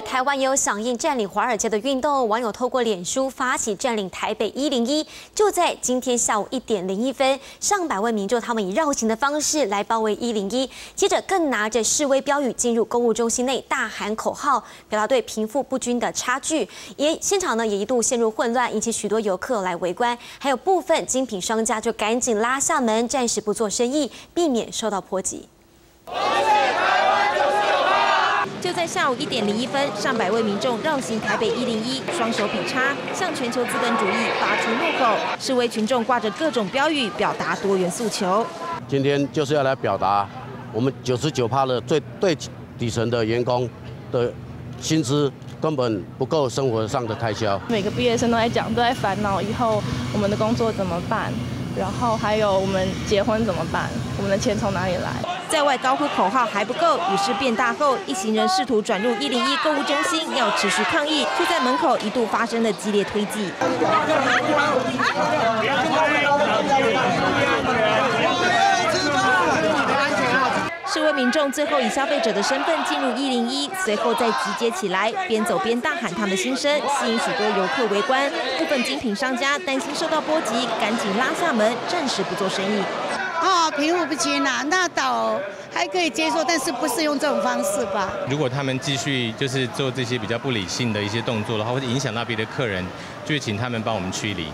而台湾也有响应占领华尔街的运动，网友透过脸书发起占领台北一零一。就在今天下午一点零一分，上百位民众他们以绕行的方式来包围一零一，接着更拿着示威标语进入购物中心内大喊口号，表达对贫富不均的差距。也现场呢也一度陷入混乱，引起许多游客来围观，还有部分精品商家就赶紧拉下门，暂时不做生意，避免受到波及。就在下午一点零一分，上百位民众绕行台北一零一，双手比叉，向全球资本主义发出怒吼。示威群众挂着各种标语，表达多元诉求。今天就是要来表达，我们九十九趴的最最底层的员工的薪资根本不够生活上的开销。每个毕业生都在讲，都在烦恼以后我们的工作怎么办，然后还有我们结婚怎么办，我们的钱从哪里来？在外高呼口号还不够，雨势变大后，一行人试图转入一零一购物中心，要持续抗议，却在门口一度发生了激烈推挤。民众最后以消费者的身份进入一零一，随后再集结起来，边走边大喊他们的心声，吸引许多游客围观。部分精品商家担心受到波及，赶紧拉下门，暂时不做生意。啊，贫富不均呐，那倒还可以接受，但是不是用这种方式吧？如果他们继续就是做这些比较不理性的一些动作的话，会影响到别的客人，就请他们帮我们驱离。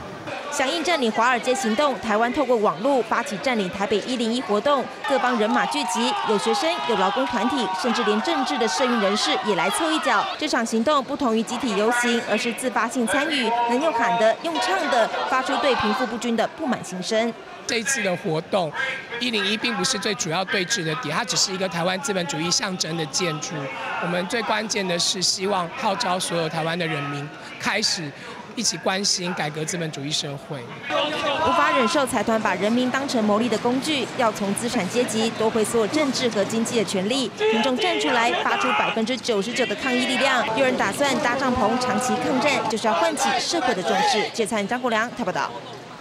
响应占领华尔街行动，台湾透过网络发起占领台北一零一活动，各方人马聚集，有学生，有劳工团体，甚至连政治的社运人士也来凑一脚。这场行动不同于集体游行，而是自发性参与，能用喊的、用唱的，发出对贫富不均的不满心声。这一次的活动，一零一并不是最主要对峙的点，它只是一个台湾资本主义象征的建筑。我们最关键的是希望号召所有台湾的人民开始一起关心改革资本主义社会。无法忍受财团把人民当成牟利的工具，要从资产阶级夺回所有政治和经济的权利。民众站出来，发出百分之九十九的抗议力量。有人打算搭帐篷长期抗战，就是要唤起社会的重视。记者张国良台报道。